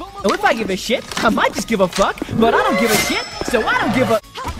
Oh, if I give a shit, I might just give a fuck, but I don't give a shit, so I don't give a...